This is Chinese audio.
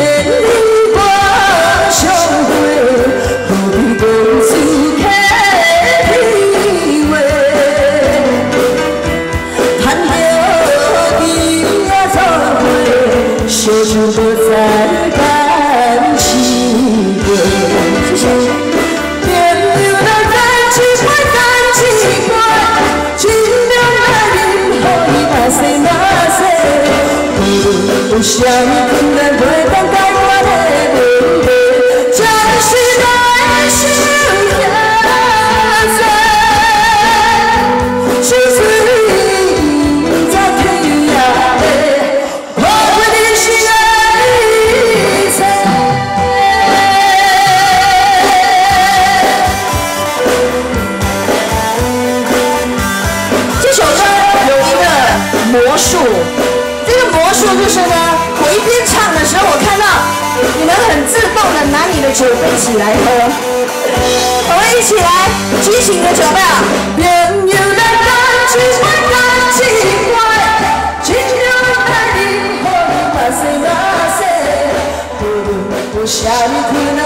跟你把相醉何必独自开黑话看着你走远我就不再感情深别你不想困难会等待我的明天，暂时的爱是，在。这首歌有一个魔术，这个魔术就是。酒杯起来喝。我们一起来，激情的酒杯啊！变有人感情，我感情怪，激情的我你喝，马赛马赛，不不，下雨可能。